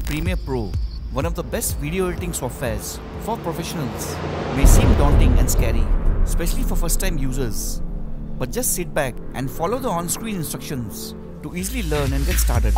Premiere Pro, one of the best video editing softwares for professionals, may seem daunting and scary, especially for first time users. But just sit back and follow the on screen instructions to easily learn and get started.